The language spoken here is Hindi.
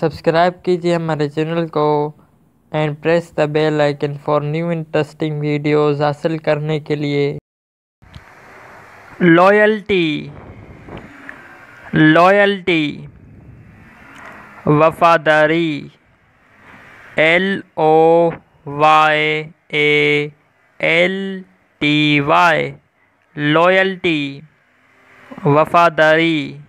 सब्सक्राइब कीजिए हमारे चैनल को and press the bell icon for new interesting videos हासिल करने के लिए। लॉयल्टी। लॉयल्टी। वफादारी। L O Y A L T Y loyalty. वफादारी।